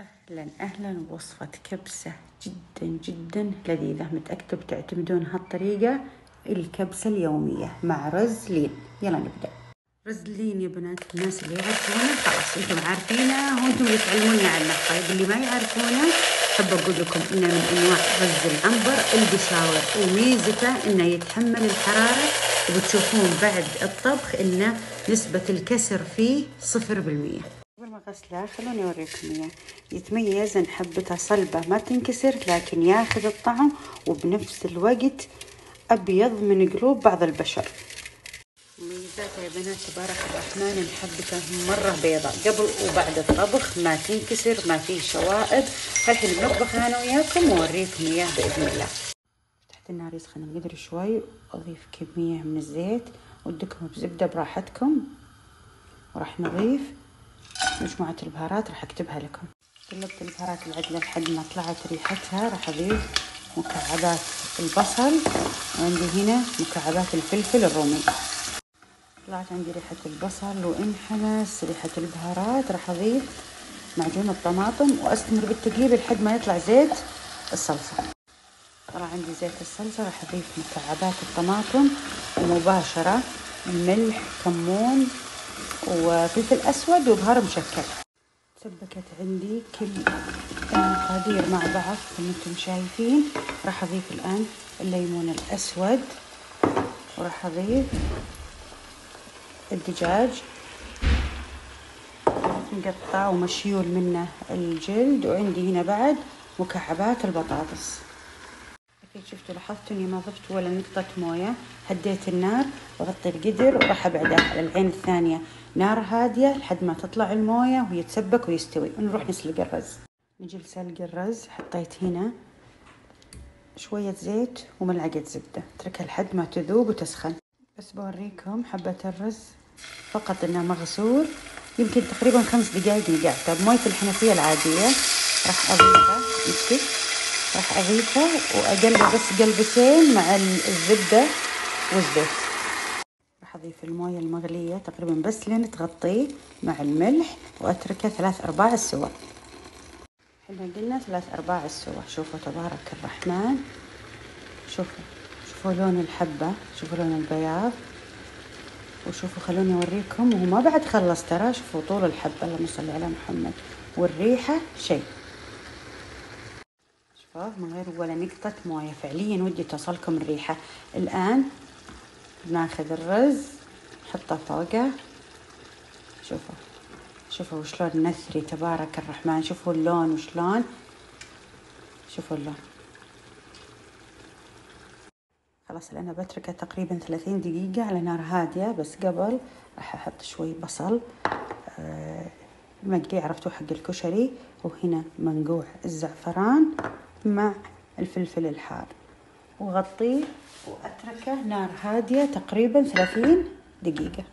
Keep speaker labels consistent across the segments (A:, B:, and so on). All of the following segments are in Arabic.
A: أهلا أهلا وصفة كبسة جدا جدا لذيذة. متأكدة بتعتمدون هالطريقة الكبسة اليومية مع رز لين يلا نبدأ. رز لين يا بنات الناس اللي يعرفونه خلاص أنتم عارفينه وأنتم اللي تعلموني عنه طيب اللي ما يعرفونه حب أقول لكم إنه من أنواع رز العنبر القشاور وميزته إنه يتحمل الحرارة. وبتشوفون بعد الطبخ إنه نسبة الكسر فيه صفر بالمية. قبل ما غسلة خلوني اوريكم اياه يتميز ان حبته صلبة ما تنكسر لكن ياخذ الطعم وبنفس الوقت أبيض من قلوب بعض البشر. ميزاته يا بنات تبارك الرحمن ان حبته مرة بيضاء. قبل وبعد الطبخ ما تنكسر ما فيه شوائب. الحين بنطبخ أنا وياكم واوريكم اياه بإذن الله. فتحت النار يسخن القدر شوي واضيف كمية من الزيت ودكم بزبدة براحتكم. وراح نضيف. مجموعة البهارات راح أكتبها لكم. قلبت البهارات العدلة لحد ما طلعت ريحتها راح أضيف مكعبات البصل وعندي هنا مكعبات الفلفل الرومي. طلعت عندي ريحة البصل وانحمس ريحة البهارات راح أضيف معجون الطماطم وأستمر بالتقليب لحد ما يطلع زيت الصلصة. طلع عندي زيت الصلصة راح أضيف مكعبات الطماطم ومباشرة ملح كمون وفلفل أسود وبهار مشكل. تسبكت عندي كل المقادير مع بعض كما أنتم شايفين. راح أضيف الآن الليمون الأسود وراح أضيف الدجاج. مقطع ومشيول منه الجلد وعندي هنا بعد مكعبات البطاطس. أكيد شفتوا لاحظتوا إني ما ضفت ولا نقطة موية هديت النار وغطي القدر وراح ابعده على العين الثانية نار هادية لحد ما تطلع الموية ويتسبك ويستوي. ونروح نسلق الرز. نجي لسلق الرز حطيت هنا شوية زيت وملعقة زبدة. اتركها لحد ما تذوب وتسخن. بس بوريكم حبة الرز. فقط إنه مغسول. يمكن تقريبا خمس دقايق نقعته بموية الحنفية العادية. راح أضيفه. يكفي راح اضيفه وأقلبه بس قلبتين مع الزبدة والزيت. راح أضيف الموية المغلية تقريبا بس لين تغطيه مع الملح وأتركه ثلاث أرباع السوا. إحنا قلنا ثلاث أرباع السوا. شوفوا تبارك الرحمن. شوفوا. شوفوا لون الحبة. شوفوا لون البياض. وشوفوا خلوني أوريكم. وهو ما بعد خلص ترى. شوفوا طول الحبة. اللهم صل على محمد. والريحة شيء. شوفوا من غير ولا نقطة موية فعليا ودي توصلكم الريحة. الآن ناخذ الرز نحطه فوقه. شوفوا شوفوا وشلون نثري. تبارك الرحمن. شوفوا اللون وشلون. شوفوا اللون. خلاص الآن بتركه تقريبا ثلاثين دقيقة على نار هادية. بس قبل راح أحط شوي بصل. آه المقلي عرفتوه حق الكشري. وهنا منقوع الزعفران. مع الفلفل الحار. وغطيه وأتركه نار هادية تقريبا ثلاثين دقيقة.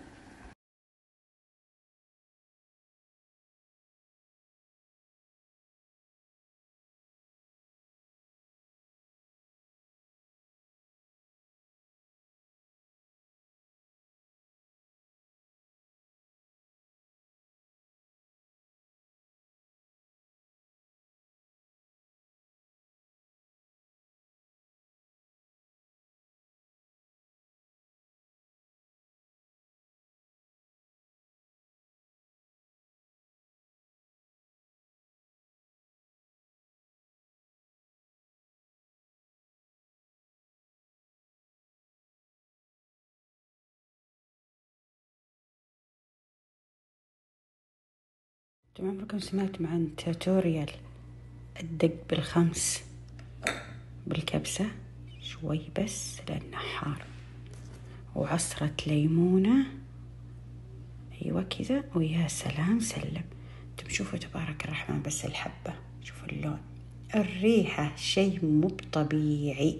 A: أنتم عمركم سمعتم عن توتوريال الدق بالخمس بالكبسة؟ شوي بس لأنه حار. وعصرة ليمونة. أيوة كذا. ويا سلام سلم. أنتم شوفوا تبارك الرحمن بس الحبة. شوفوا اللون. الريحة شيء مو طبيعي